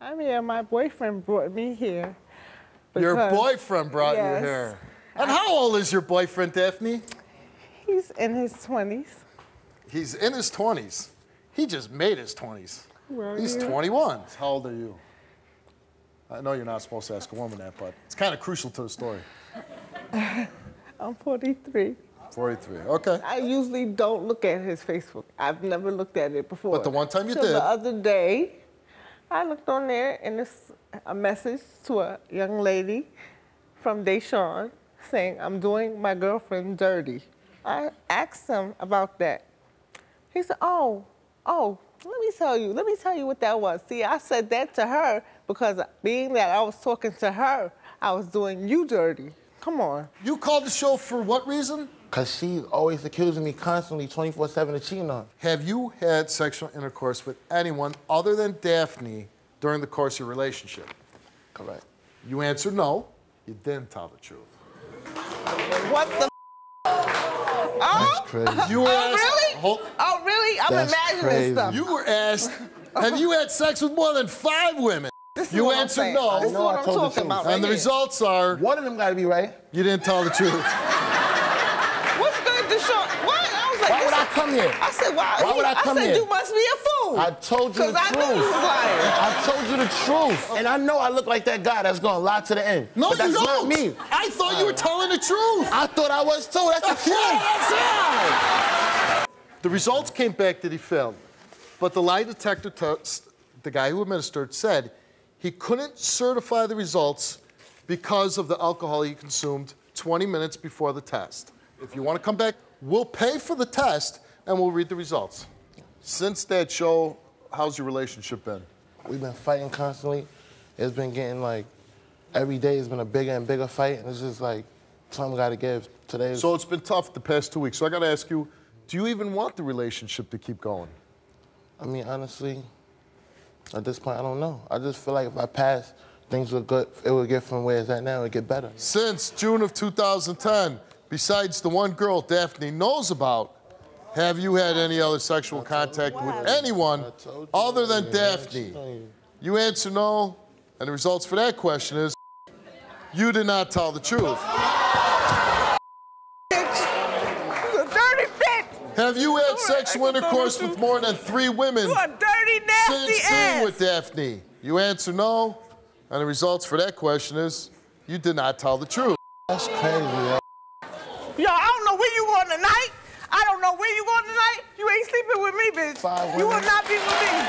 I'm here. My boyfriend brought me here. Your boyfriend brought Yes. you here. And how old is your boyfriend, Daphne? He's in his 20s. He's in his 20s. He just made his 20s. Well, He's yeah. 21. How old are you? I know you're not supposed to ask a woman that, but it's kind of crucial to the story. I'm 43. 43. Okay. I usually don't look at his Facebook. I've never looked at it before. But the one time you Till did. The other day, I looked on there and it's a message to a young lady from Deshawn saying, I'm doing my girlfriend dirty. I asked him about that. He said, Oh, oh, let me tell you, let me tell you what that was. See, I said that to her because being that I was talking to her, I was doing you dirty. Come on. You called the show for what reason? Cause she's always accusing me constantly 24-7 of cheating on. her. Have you had sexual intercourse with anyone other than Daphne during the course of your relationship? Correct. You answered no. You didn't tell the truth. What the? Oh, That's crazy. You were oh asked. really? Hold- Oh, really? I'm That's imagining crazy. stuff. you were asked, have you had sex with more than five women? This is you what I'm answered no. This is know what I I'm talking about right and the results are One of them gotta be right. you didn't tell the truth. What's Deshaun? What? I was like, Why would I come here? I said, why? Why would I come said, here? you must be a fool. I told you the Because I truth. knew you was lying. I told you the truth. And I know I look like that guy that's gonna lie to the end. No, but that's you don't. not me. I thought you were telling the truth. I thought I was too. That's the Yeah, truth. that's. The results came back that he failed, but the lie detector test, the guy who administered, said he couldn't certify the results because of the alcohol he consumed 20 minutes before the test. If you want to come back, we'll pay for the test and we'll read the results. Since that show, how's your relationship been? We've been fighting constantly. It's been getting like every day has been a bigger and bigger fight, and it's just like something gotta give. Today So it's been tough the past two weeks. So I got to ask you, do you even want the relationship to keep going? I mean, honestly, at this point, I don't know. I just feel like if I pass, things would good. It would get from where it's at now. It get better. Since June of 2010, besides the one girl Daphne knows about, have you had any other sexual contact with anyone I told you other than. Daphne? You. You answer no, and the results for that question is you did not tell the truth. Bitch. You a dirty bitch. Have you had sexual intercourse with more than three women You dirty, nasty since being with Daphne? You answer no, and the results for that question is you did not tell the truth. That's crazy, yo. Yo, I don't know where you going tonight. I don't know where you going tonight. You ain't sleeping with me, Five you will not be with me.